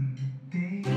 One day